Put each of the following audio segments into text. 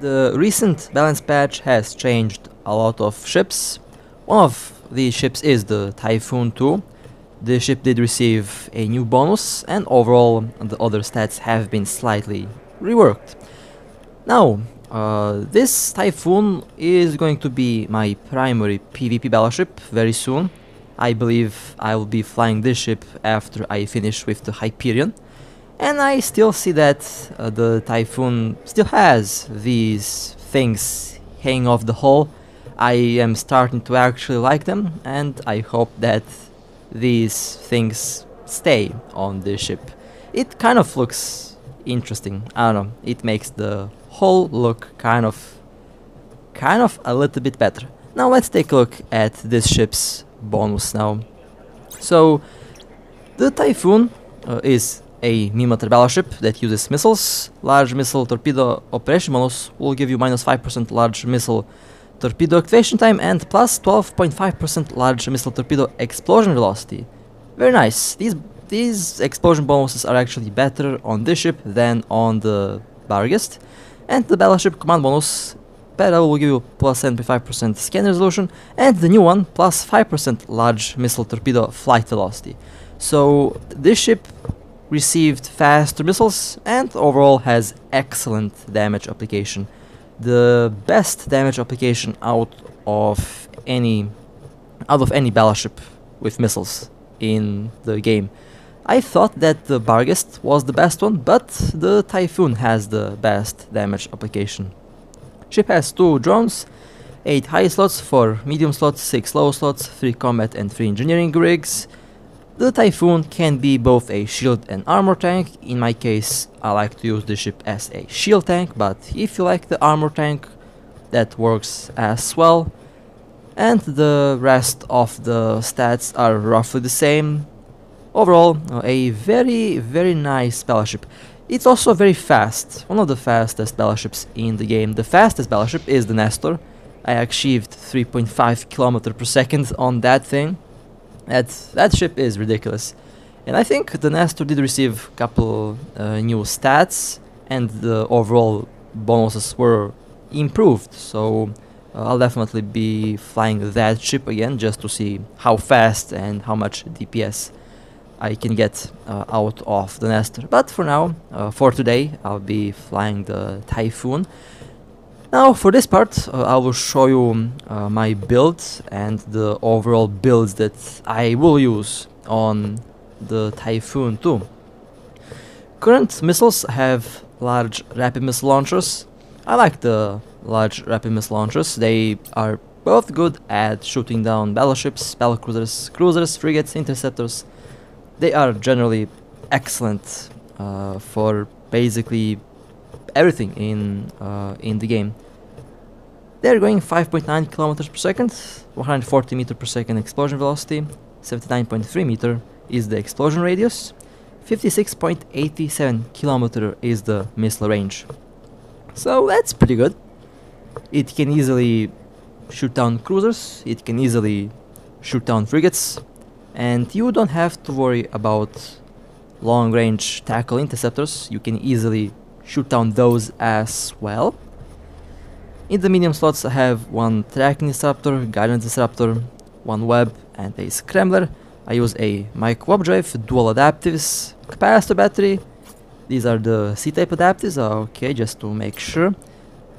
The recent balance patch has changed a lot of ships. One of these ships is the Typhoon 2. The ship did receive a new bonus and overall the other stats have been slightly reworked. Now, uh, this Typhoon is going to be my primary PvP battleship very soon. I believe I will be flying this ship after I finish with the Hyperion. And I still see that uh, the Typhoon still has these things hanging off the hull. I am starting to actually like them and I hope that these things stay on the ship. It kind of looks interesting. I don't know. It makes the hull look kind of kind of a little bit better. Now let's take a look at this ship's bonus now. So the Typhoon uh, is a Minmatar battleship that uses missiles. Large missile torpedo operation bonus will give you minus 5% large missile torpedo activation time and plus 12.5% large missile torpedo explosion velocity. Very nice. These these explosion bonuses are actually better on this ship than on the Barghest. And the battleship command bonus Beta will give you plus 75% scan resolution and the new one plus 5% large missile torpedo flight velocity. So this ship received faster missiles and overall has excellent damage application. The best damage application out of any out of any battleship with missiles in the game. I thought that the Barghest was the best one, but the Typhoon has the best damage application. Ship has two drones, 8 high slots, 4 medium slots, 6 low slots, 3 combat and 3 engineering rigs, the Typhoon can be both a shield and armor tank, in my case I like to use the ship as a shield tank, but if you like the armor tank, that works as well. And the rest of the stats are roughly the same. Overall, a very very nice battleship. It's also very fast, one of the fastest battleships in the game. The fastest battleship is the Nestor. I achieved 3.5 km per second on that thing. That that ship is ridiculous, and I think the Nestor did receive a couple uh, new stats, and the overall bonuses were improved. So uh, I'll definitely be flying that ship again just to see how fast and how much DPS I can get uh, out of the Nestor. But for now, uh, for today, I'll be flying the Typhoon. Now for this part uh, I will show you uh, my build and the overall builds that I will use on the Typhoon 2. Current missiles have large rapid missile launchers. I like the large rapid missile launchers, they are both good at shooting down battleships, battlecruisers, cruisers, frigates, interceptors. They are generally excellent uh, for basically everything in uh, in the game. They're going 5.9 kilometers per second, 140 meter per second explosion velocity, 79.3 meter is the explosion radius, 56.87 kilometer is the missile range. So that's pretty good. It can easily shoot down cruisers, it can easily shoot down frigates, and you don't have to worry about long range tackle interceptors, you can easily shoot down those as well. In the medium slots I have one tracking disruptor, guidance disruptor, one web and a scrambler. I use a micro drive, dual adaptives, capacitor battery. These are the C-type adaptives, okay, just to make sure.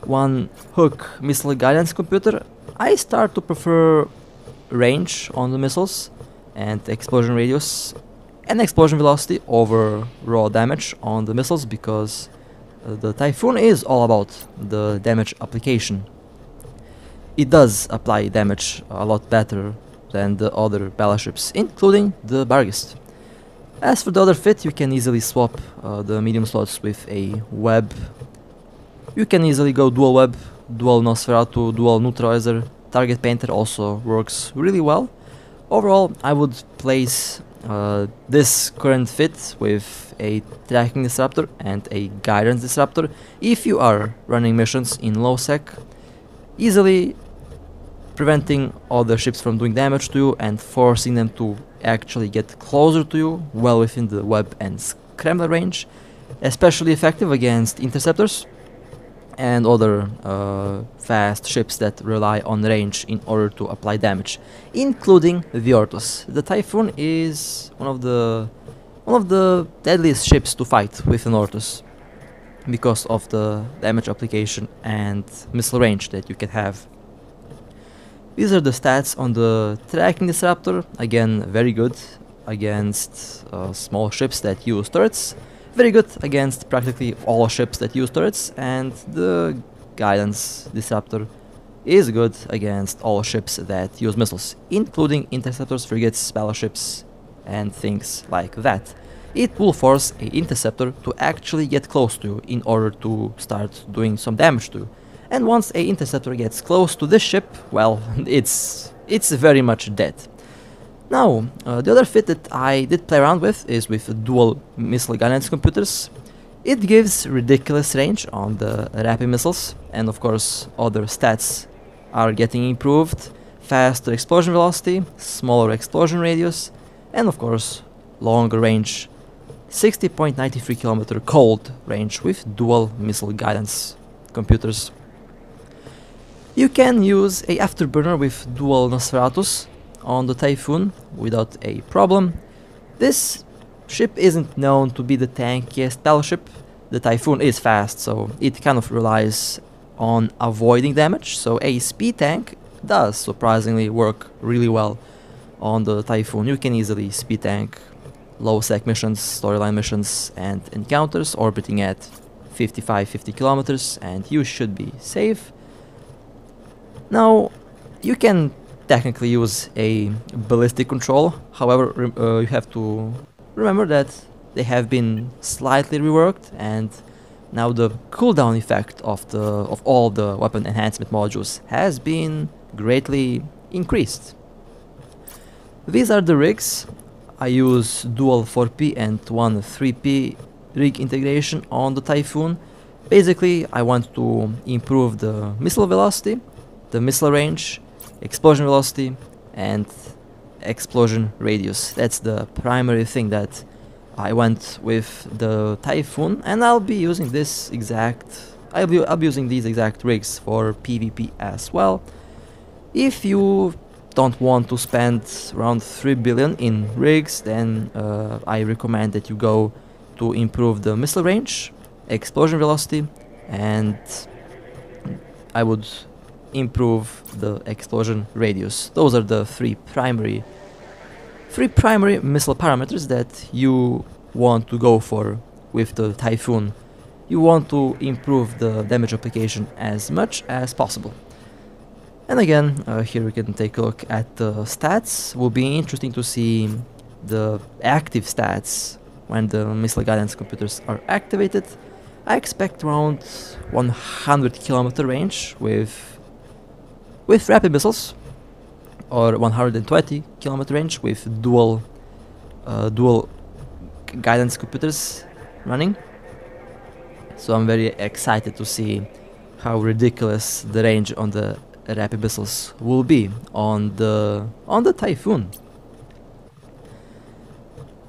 One hook missile guidance computer. I start to prefer range on the missiles and explosion radius and explosion velocity over raw damage on the missiles because the Typhoon is all about the damage application. It does apply damage a lot better than the other battleships, including the Barghest. As for the other fit, you can easily swap uh, the medium slots with a web. You can easily go dual web, dual Nosferatu, dual neutralizer. Target painter also works really well. Overall, I would place uh, this current fit with a tracking disruptor and a guidance disruptor if you are running missions in low sec, easily preventing other ships from doing damage to you and forcing them to actually get closer to you well within the web and scrambler range, especially effective against interceptors. And other uh, fast ships that rely on range in order to apply damage, including the Ortus. The Typhoon is one of the one of the deadliest ships to fight with an Ortus because of the damage application and missile range that you can have. These are the stats on the tracking disruptor. Again, very good against uh, small ships that use turrets. Very good against practically all ships that use turrets. And the guidance disruptor is good against all ships that use missiles, including interceptors, frigates, battleships, and things like that. It will force a interceptor to actually get close to you in order to start doing some damage to you. And once a interceptor gets close to this ship, well, it's it's very much dead. Now, uh, the other fit that I did play around with is with dual missile guidance computers. It gives ridiculous range on the rapid missiles, and of course other stats are getting improved. Faster explosion velocity, smaller explosion radius, and of course longer range 60.93 km cold range with dual missile guidance computers. You can use a afterburner with dual Nosferatus on the Typhoon without a problem. This ship isn't known to be the tankiest battleship. The Typhoon is fast, so it kind of relies on avoiding damage, so a speed tank does surprisingly work really well on the Typhoon. You can easily speed tank low sec missions, storyline missions, and encounters orbiting at 55-50 kilometers, and you should be safe. Now, you can technically use a ballistic control, however, uh, you have to remember that they have been slightly reworked and now the cooldown effect of the of all the weapon enhancement modules has been greatly increased. These are the rigs I use dual 4P and one 3P rig integration on the Typhoon. Basically, I want to improve the missile velocity, the missile range, explosion velocity, and explosion radius. That's the primary thing that I went with the Typhoon, and I'll be using this exact. I'll be, I'll be using these exact rigs for PvP as well. If you don't want to spend around 3 billion in rigs, then uh, I recommend that you go to improve the missile range, explosion velocity, and I would improve the explosion radius. Those are the three primary three primary missile parameters that you want to go for with the Typhoon. You want to improve the damage application as much as possible. And again, uh, here we can take a look at the stats. Will be interesting to see the active stats when the missile guidance computers are activated. I expect around 100 kilometer range with with rapid missiles, or 120 kilometer range with dual uh, dual guidance computers running. So I'm very excited to see how ridiculous the range on the rapid missiles will be on the on the Typhoon.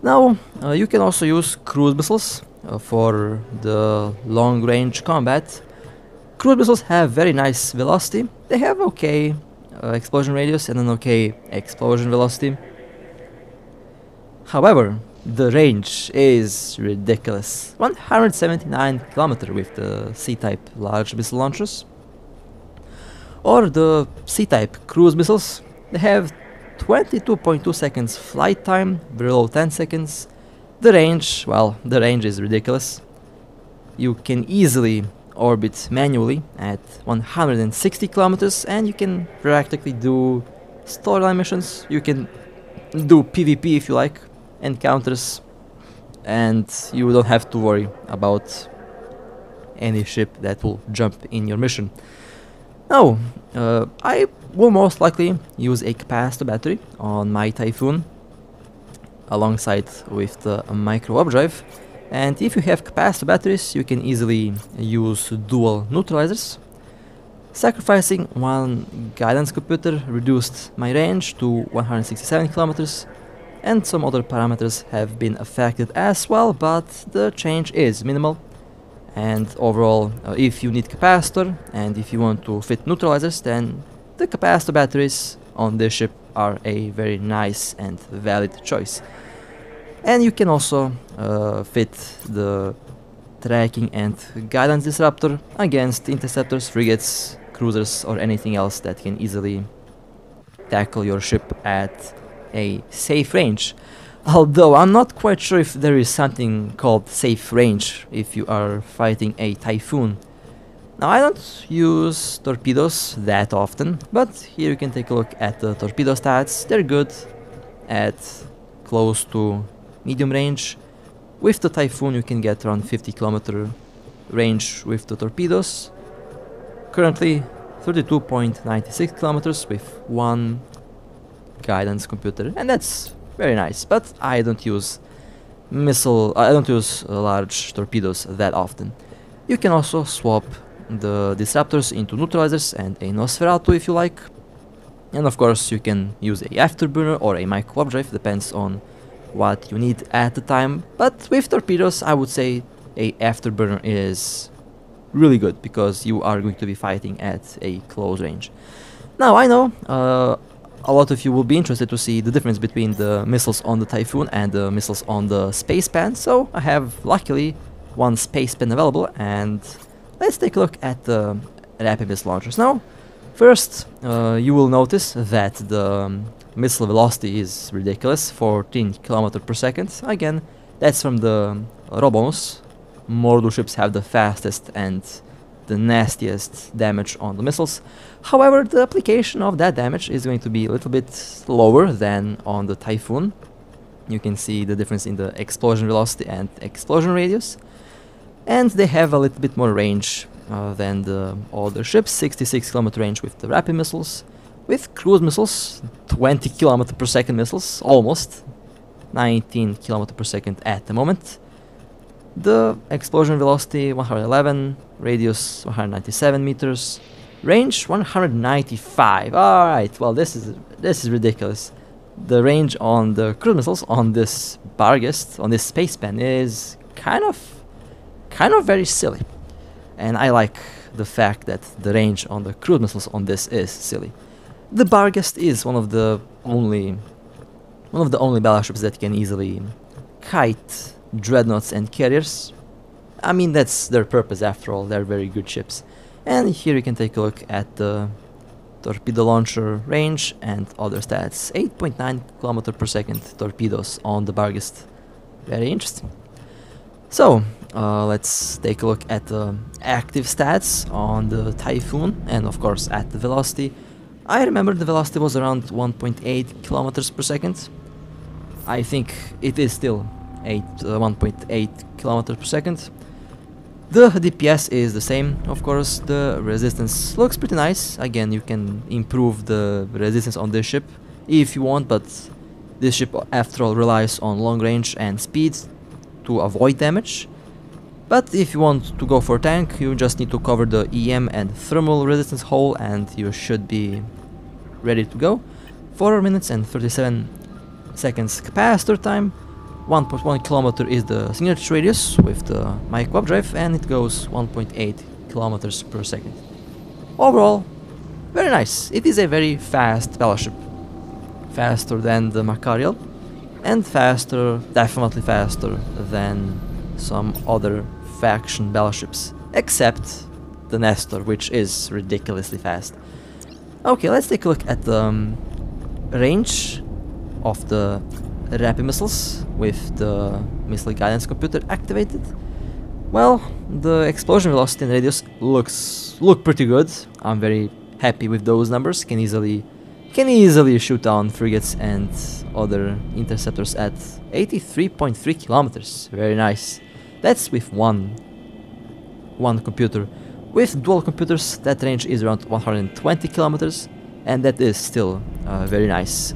Now uh, you can also use cruise missiles uh, for the long range combat. Cruise missiles have very nice velocity. They have okay uh, explosion radius and an okay explosion velocity. However, the range is ridiculous. 179 km with the C-type large missile launchers or the C-type cruise missiles. They have 22.2 seconds flight time, below 10 seconds. The range, well, the range is ridiculous. You can easily orbit manually at 160 kilometers and you can practically do storyline missions. You can do PvP if you like, encounters, and you don't have to worry about any ship that will jump in your mission. Now, uh, I will most likely use a capacitor battery on my Typhoon alongside with the micro warp drive. And if you have capacitor batteries, you can easily use dual neutralizers. Sacrificing one guidance computer reduced my range to 167 kilometers, and some other parameters have been affected as well, but the change is minimal And overall, uh, if you need capacitor and if you want to fit neutralizers, then the capacitor batteries on this ship are a very nice and valid choice. And you can also uh, fit the tracking and guidance disruptor against interceptors, frigates, cruisers or anything else that can easily tackle your ship at a safe range. Although I'm not quite sure if there is something called safe range if you are fighting a typhoon. Now I don't use torpedoes that often, but here you can take a look at the torpedo stats. They're good at close to medium range. With the Typhoon you can get around 50 kilometer range with the torpedoes. Currently 32.96 kilometers with one guidance computer and that's very nice but I don't use missile I don't use large torpedoes that often you can also swap the disruptors into neutralizers and a Nosferatu if you like and of course you can use a afterburner or a micro warp drive depends on what you need at the time but with torpedoes I would say a afterburner is really good because you are going to be fighting at a close range now I know uh, a lot of you will be interested to see the difference between the missiles on the Typhoon and the missiles on the Space Pen, so I have luckily one Space Pen available and let's take a look at the Rapid Missile Launchers. Now, first uh, you will notice that the um, missile velocity is ridiculous, 14 km per second. Again, that's from the role bonus. Mordu ships have the fastest and the nastiest damage on the missiles. However, the application of that damage is going to be a little bit lower than on the Typhoon. You can see the difference in the explosion velocity and explosion radius. And they have a little bit more range uh, than the other ships, 66 km range with the rapid missiles. With cruise missiles, 20 km per second missiles, almost. 19 km per second at the moment. The explosion velocity 111, radius 197 meters, range 195. All right, well this is this is ridiculous. The range on the cruise missiles on this Barghest on this space pen is kind of kind of very silly, and I like the fact that the range on the cruise missiles on this is silly. The Barghest is one of the only one of the only battleships that can easily kite dreadnoughts and carriers. I mean, that's their purpose after all, they're very good ships. And here you can take a look at the torpedo launcher range and other stats. 8.9 km per second torpedoes on the Barghest. Very interesting. So, uh, let's take a look at the active stats on the Typhoon and of course at the velocity. I remember the velocity was around 1.8 kilometers per second. I think it is still 8, uh, 1.8 kilometers per second. The DPS is the same, of course, the resistance looks pretty nice. Again, you can improve the resistance on this ship if you want, but this ship after all relies on long range and speed to avoid damage. But if you want to go for tank, you just need to cover the EM and thermal resistance hole and you should be ready to go. 4 minutes and 37 seconds capacitor time. 1.1 kilometer is the signature radius with the warp drive and it goes 1.8 kilometers per second. Overall, very nice. It is a very fast battleship. Faster than the Machariel and faster, definitely faster than some other faction battleships. Except the Nestor, which is ridiculously fast. Okay, let's take a look at the um, range of the rapid missiles with the missile guidance computer activated. Well, the explosion velocity and radius looks look pretty good. I'm very happy with those numbers. Can easily can easily shoot down frigates and other interceptors at 83.3 kilometers. Very nice. That's with one one computer. With dual computers, that range is around 120 kilometers, and that is still uh, very nice.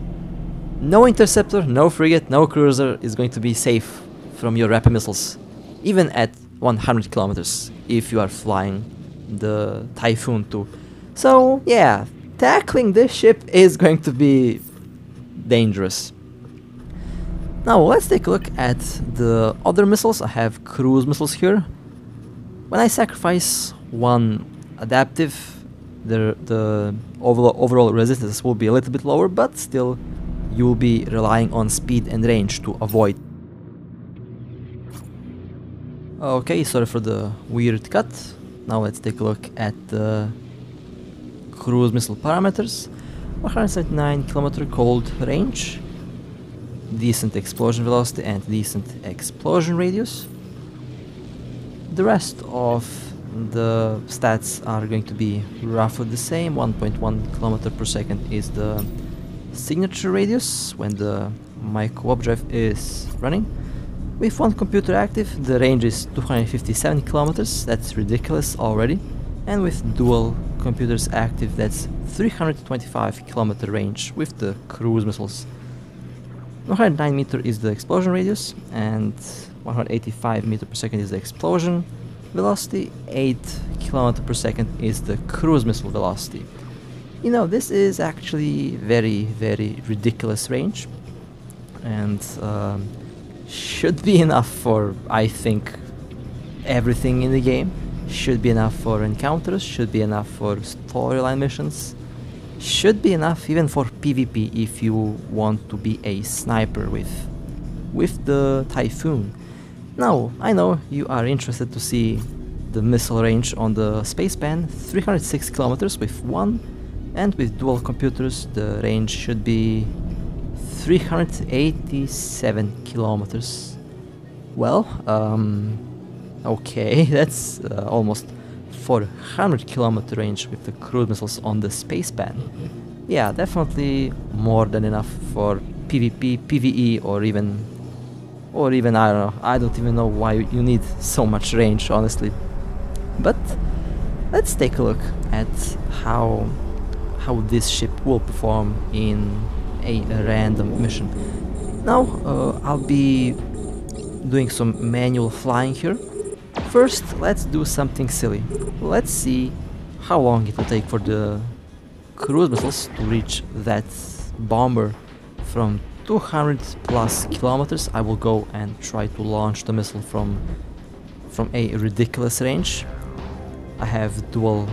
No interceptor, no frigate, no cruiser is going to be safe from your rapid missiles, even at 100 kilometers if you are flying the Typhoon 2. So yeah, tackling this ship is going to be dangerous. Now let's take a look at the other missiles. I have cruise missiles here. When I sacrifice one adaptive, the, the overall, overall resistance will be a little bit lower, but still you will be relying on speed and range to avoid. Okay, sorry for the weird cut. Now let's take a look at the cruise missile parameters. 179 kilometer cold range, decent explosion velocity and decent explosion radius. The rest of the stats are going to be roughly the same. 1.1 kilometer per second is the signature radius when the micro drive is running. With one computer active, the range is 257 kilometers, that's ridiculous already. And with dual computers active, that's 325 kilometer range with the cruise missiles. 109 meter is the explosion radius, and 185 meter per second is the explosion velocity, 8 kilometer per second is the cruise missile velocity. You know, this is actually very, very ridiculous range, and um, should be enough for, I think, everything in the game. Should be enough for encounters, should be enough for storyline missions, should be enough even for PvP if you want to be a sniper with with the Typhoon. Now, I know you are interested to see the missile range on the Spacepan, 306 kilometers with one, and with dual computers the range should be 387 kilometers. Well, um, okay, that's uh, almost 400 kilometer range with the cruise missiles on the Spacepan. Yeah, definitely more than enough for PvP, PvE, or even, or even I don't know. I don't even know why you need so much range, honestly. But let's take a look at how how this ship will perform in a random mission. Now uh, I'll be doing some manual flying here. First, let's do something silly. Let's see how long it will take for the cruise missiles to reach that bomber from 200 plus kilometers. I will go and try to launch the missile from from a ridiculous range. I have dual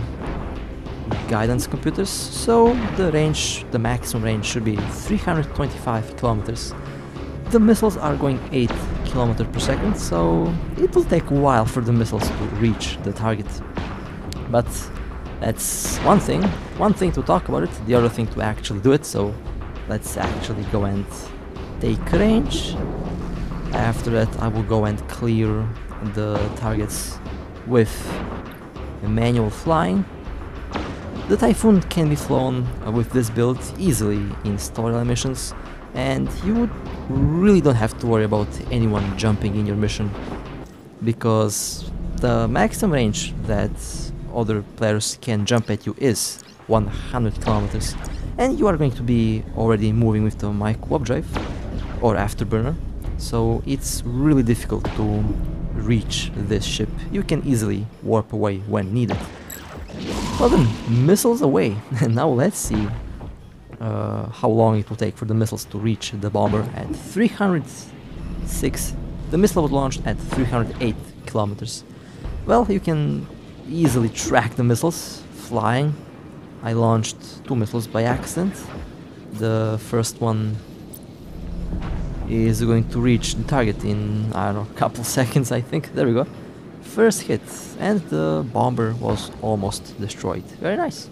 guidance computers, so the range, the maximum range should be 325 kilometers. The missiles are going 8 kilometers per second, so it will take a while for the missiles to reach the target. But that's one thing, one thing to talk about it, the other thing to actually do it, so let's actually go and take range. After that I will go and clear the targets with manual flying the Typhoon can be flown with this build easily in storyline missions, and you really don't have to worry about anyone jumping in your mission, because the maximum range that other players can jump at you is 100 kilometers, and you are going to be already moving with the mic warp drive or afterburner, so it's really difficult to reach this ship. You can easily warp away when needed. Well then, missiles away. And now let's see uh, how long it will take for the missiles to reach the bomber at 306. The missile was launched at 308 kilometers. Well, you can easily track the missiles flying. I launched two missiles by accident. The first one is going to reach the target in, I don't know, a couple seconds I think. There we go first hit and the bomber was almost destroyed. Very nice.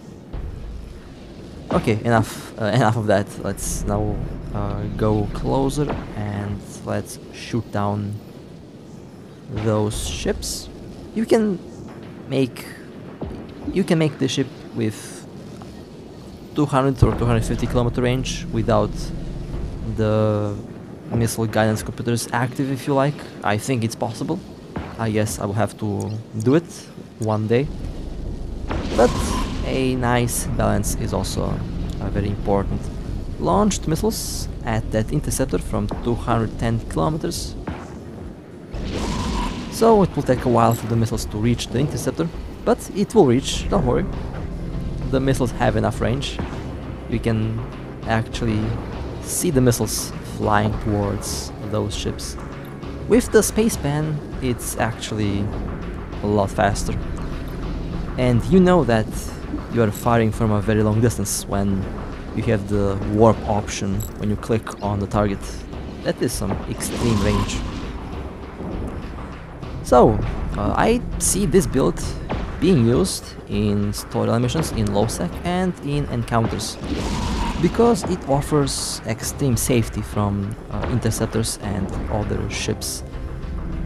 Okay, enough uh, enough of that. Let's now uh, go closer and let's shoot down those ships. You can make you can make the ship with 200 or 250 kilometer range without the missile guidance computers active if you like. I think it's possible. I guess I will have to do it one day. But a nice balance is also very important. Launched missiles at that interceptor from 210 kilometers. So it will take a while for the missiles to reach the interceptor, but it will reach, don't worry. The missiles have enough range. You can actually see the missiles flying towards those ships. With the Spacepan, it's actually a lot faster. And you know that you are firing from a very long distance when you have the warp option when you click on the target. That is some extreme range. So, uh, I see this build being used in storyline missions in low sec and in encounters because it offers extreme safety from uh, interceptors and other ships.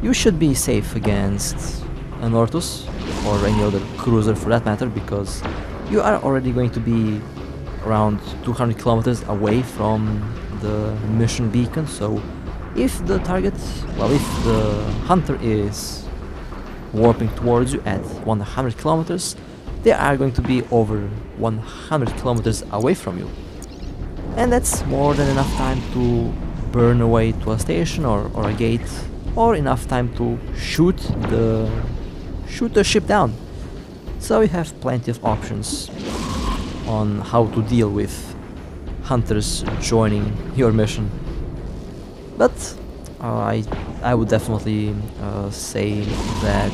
You should be safe against an Ortus or any other cruiser for that matter because you are already going to be around 200 kilometers away from the mission beacon so if the target, well if the hunter is warping towards you at 100 kilometers. They are going to be over 100 kilometers away from you. And that's more than enough time to burn away to a station or, or a gate or enough time to shoot the shoot the ship down. So you have plenty of options on how to deal with hunters joining your mission. But I, I would definitely uh, say that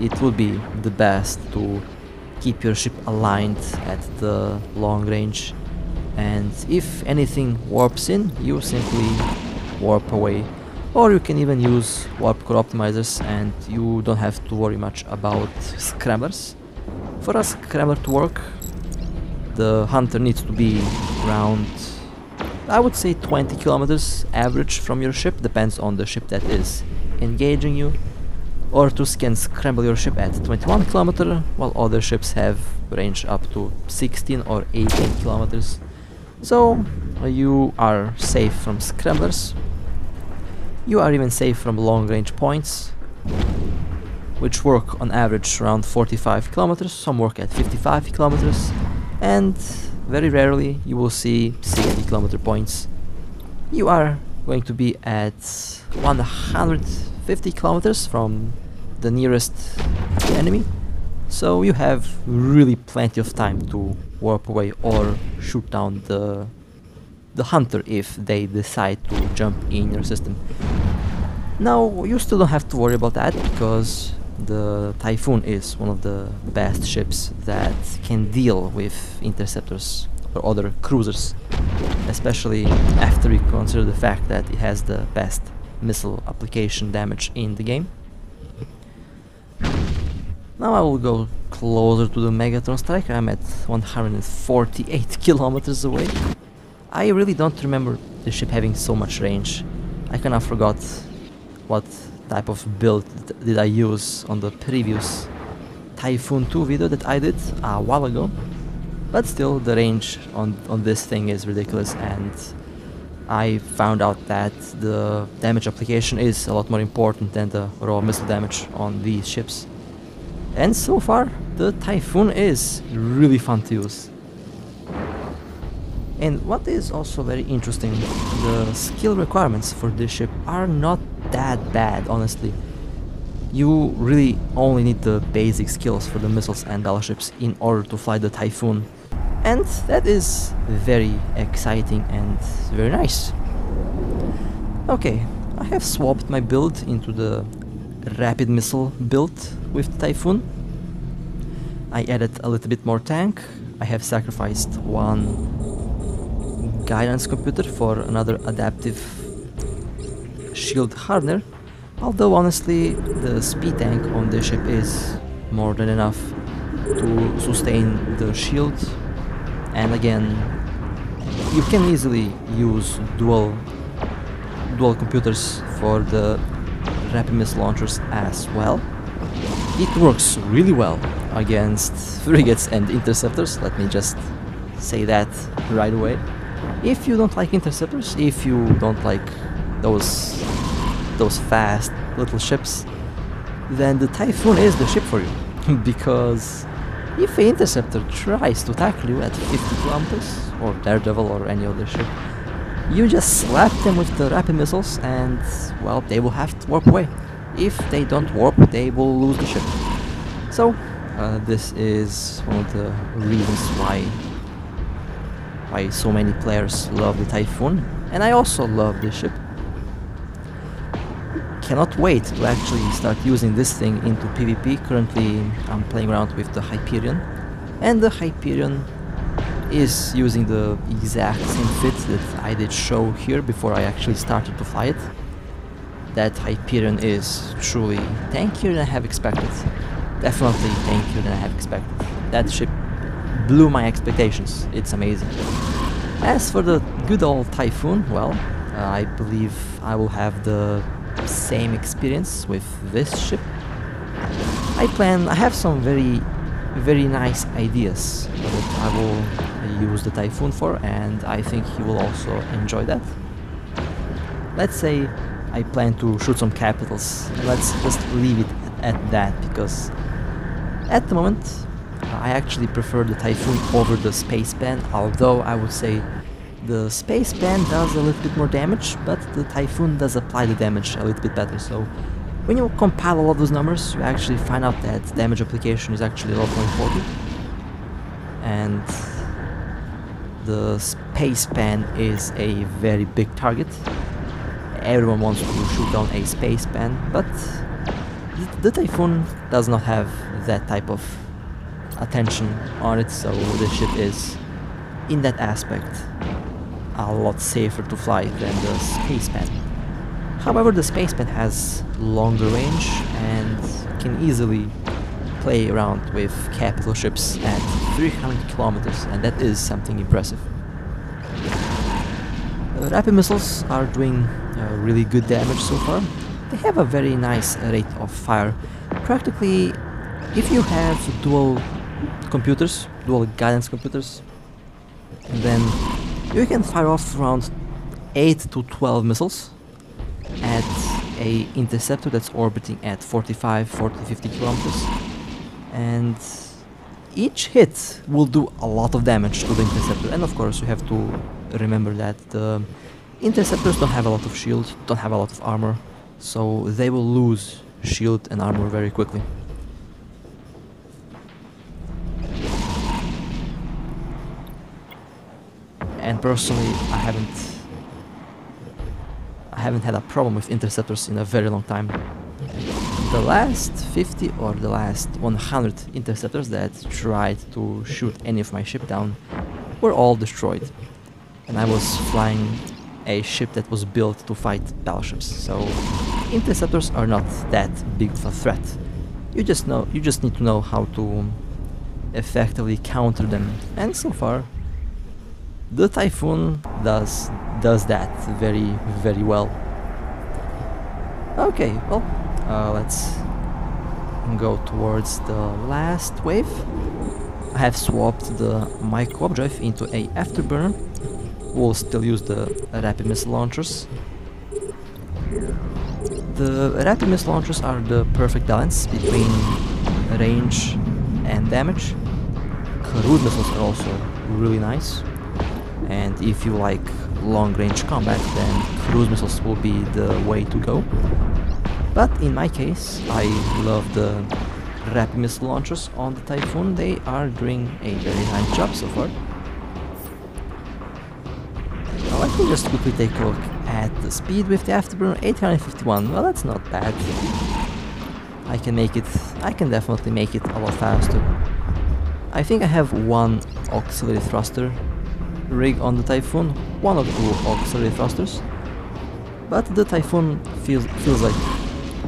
it would be the best to keep your ship aligned at the long range. And if anything warps in you simply warp away. Or you can even use warp core optimizers and you don't have to worry much about scramblers for a scrambler to work the hunter needs to be around I would say 20 kilometers average from your ship depends on the ship that is engaging you. Ortus can scramble your ship at 21 km while other ships have range up to 16 or 18 kilometers. So uh, you are safe from scramblers. You are even safe from long range points, which work on average around 45 kilometers, some work at 55 kilometers, and very rarely you will see 60 kilometer points. You are going to be at 150 kilometers from the nearest enemy, so you have really plenty of time to warp away or shoot down the the hunter if they decide to jump in your system. Now you still don't have to worry about that because the Typhoon is one of the best ships that can deal with interceptors or other cruisers, especially after we consider the fact that it has the best missile application damage in the game. Now I will go closer to the Megatron Striker, I'm at 148 kilometers away. I really don't remember the ship having so much range. I kinda forgot what type of build did I use on the previous Typhoon 2 video that I did a while ago. But still, the range on, on this thing is ridiculous and I found out that the damage application is a lot more important than the raw missile damage on these ships. And so far, the Typhoon is really fun to use. And what is also very interesting, the skill requirements for this ship are not that bad, honestly. You really only need the basic skills for the missiles and battleships in order to fly the Typhoon. And that is very exciting and very nice. Okay, I have swapped my build into the rapid missile build with Typhoon. I added a little bit more tank. I have sacrificed one guidance computer for another adaptive shield hardener. Although honestly, the speed tank on the ship is more than enough to sustain the shield. And again, you can easily use dual dual computers for the rapid missile launchers as well. It works really well against frigates and interceptors, let me just say that right away. If you don't like interceptors, if you don't like those those fast little ships, then the Typhoon is the ship for you. because if an interceptor tries to tackle you at 50 kilometers, or Daredevil or any other ship, you just slap them with the rapid missiles and, well, they will have to warp away. If they don't warp, they will lose the ship. So, uh, this is one of the reasons why why so many players love the Typhoon, and I also love this ship. Cannot wait to actually start using this thing into PvP. Currently I'm playing around with the Hyperion and the Hyperion is using the exact same fit that I did show here before I actually started to fly it. That Hyperion is truly tankier than I have expected. Definitely tankier than I have expected. That ship blew my expectations. It's amazing. As for the good old Typhoon, well, uh, I believe I will have the same experience with this ship. I plan, I have some very, very nice ideas that I will use the Typhoon for and I think he will also enjoy that. Let's say I plan to shoot some capitals. Let's just leave it at that because at the moment I actually prefer the Typhoon over the Spacepan, although I would say the Spacepan does a little bit more damage, but the Typhoon does apply the damage a little bit better, so when you compile all of those numbers, you actually find out that damage application is actually a lot more important. And the Spacepan is a very big target. Everyone wants to shoot down a Spacepan, but the Typhoon does not have that type of attention on it, so the ship is, in that aspect, a lot safer to fly than the Spacepan. However, the Spacepan has longer range and can easily play around with capital ships at 300 kilometers, and that is something impressive. Uh, rapid missiles are doing uh, really good damage so far. They have a very nice rate of fire. Practically, if you have dual computers, dual guidance computers, then you can fire off around 8 to 12 missiles at a interceptor that's orbiting at 45, 40, 50 kilometers. And each hit will do a lot of damage to the interceptor. And of course you have to remember that the interceptors don't have a lot of shield, don't have a lot of armor. So they will lose shield and armor very quickly. And personally I haven't I haven't had a problem with interceptors in a very long time. The last 50 or the last 100 interceptors that tried to shoot any of my ship down were all destroyed. And I was flying a ship that was built to fight battleships, so interceptors are not that big of a threat. You just know you just need to know how to effectively counter them, and so far the Typhoon does does that very very well. Okay, well, uh, let's go towards the last wave. I have swapped the mic warp drive into a afterburner. We'll still use the rapid missile launchers. The rapid missile launchers are the perfect balance between range and damage. Cruise missiles are also really nice and if you like long range combat then cruise missiles will be the way to go. But in my case I love the rapid missile launchers on the Typhoon, they are doing a very nice job so far. Now let me just quickly take a look at the speed with the Afterburner 851, well that's not bad. I can make it, I can definitely make it a lot faster. I think I have one auxiliary thruster rig on the Typhoon, one or two auxiliary thrusters, but the Typhoon feels, feels like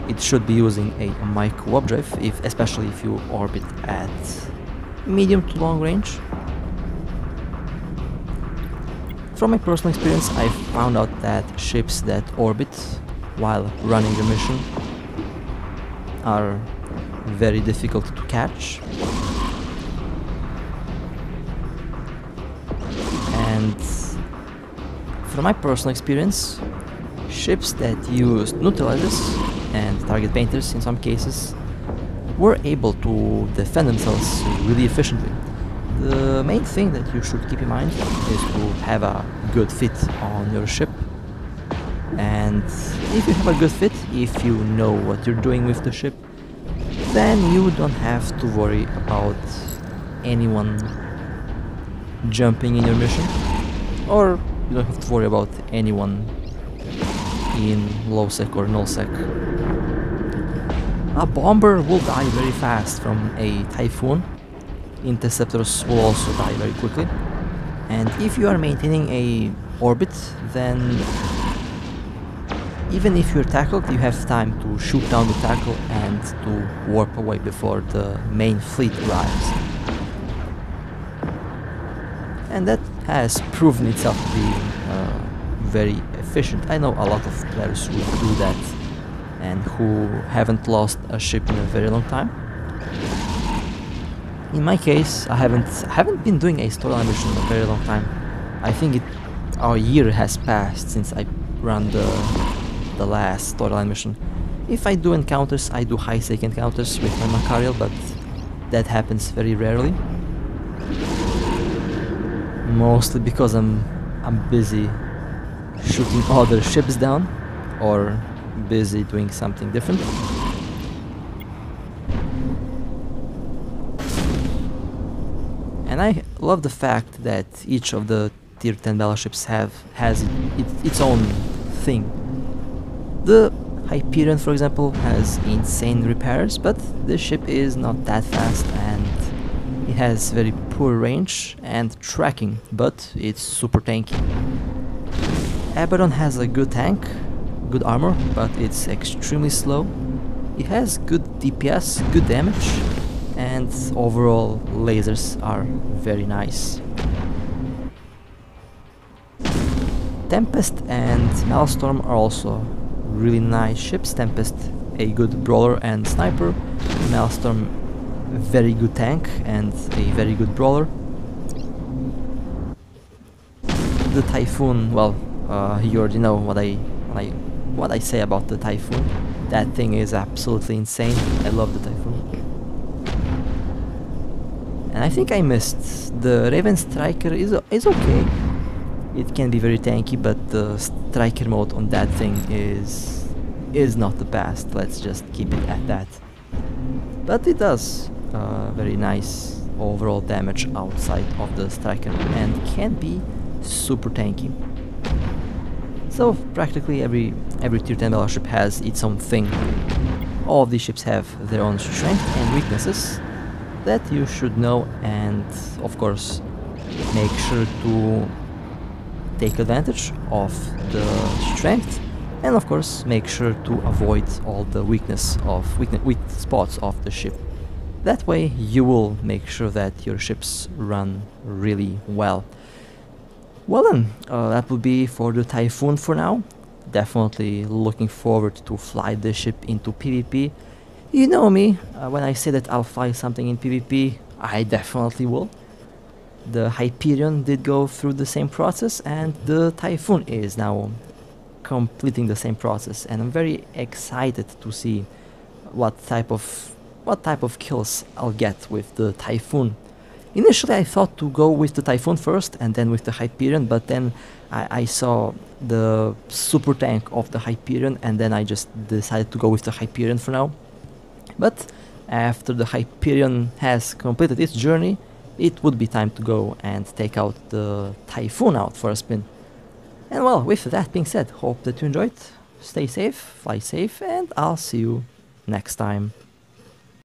it should be using a mic warp drive, if, especially if you orbit at medium to long range. From my personal experience, I've found out that ships that orbit while running the mission are very difficult to catch from my personal experience, ships that used neutralizers and target painters in some cases were able to defend themselves really efficiently. The main thing that you should keep in mind is to have a good fit on your ship and if you have a good fit, if you know what you're doing with the ship, then you don't have to worry about anyone jumping in your mission or you don't have to worry about anyone in low sec or null sec. A bomber will die very fast from a typhoon. Interceptors will also die very quickly. And if you are maintaining a orbit, then even if you're tackled, you have time to shoot down the tackle and to warp away before the main fleet arrives. And that has proven itself to be uh, very efficient. I know a lot of players who do that and who haven't lost a ship in a very long time. In my case, I haven't haven't been doing a storyline mission in a very long time. I think it a year has passed since I ran the the last storyline mission. If I do encounters, I do high sec encounters with my Machariel, but that happens very rarely. Mostly because I'm I'm busy shooting other ships down or busy doing something different. And I love the fact that each of the tier 10 battleships have has it, it, its own thing. The Hyperion, for example, has insane repairs, but this ship is not that fast and has very poor range and tracking, but it's super tanky. Abaddon has a good tank, good armor, but it's extremely slow. It has good DPS, good damage, and overall lasers are very nice. Tempest and Maelstrom are also really nice ships. Tempest a good brawler and sniper, Maelstrom very good tank and a very good brawler. The Typhoon, well, uh, you already know what I, what I what I say about the Typhoon. That thing is absolutely insane. I love the Typhoon. And I think I missed the Raven Striker is is okay. It can be very tanky, but the striker mode on that thing is is not the best. Let's just keep it at that. But it does uh, very nice overall damage outside of the striker and can be super tanky. So practically every every tier 10 battleship has its own thing. All of these ships have their own strengths and weaknesses that you should know and of course make sure to take advantage of the strength and of course make sure to avoid all the weakness of weak, weak spots of the ship. That way you will make sure that your ships run really well. Well then, uh, that would be for the Typhoon for now. Definitely looking forward to fly the ship into PvP. You know me, uh, when I say that I'll fly something in PvP, I definitely will. The Hyperion did go through the same process and the Typhoon is now completing the same process and I'm very excited to see what type of what type of kills I'll get with the Typhoon Initially I thought to go with the Typhoon first and then with the Hyperion, but then I, I, saw the super tank of the Hyperion and then I just decided to go with the Hyperion for now. But after the Hyperion has completed its journey, it would be time to go and take out the Typhoon out for a spin. And well, with that being said, hope that you enjoyed, stay safe, fly safe, and I'll see you next time.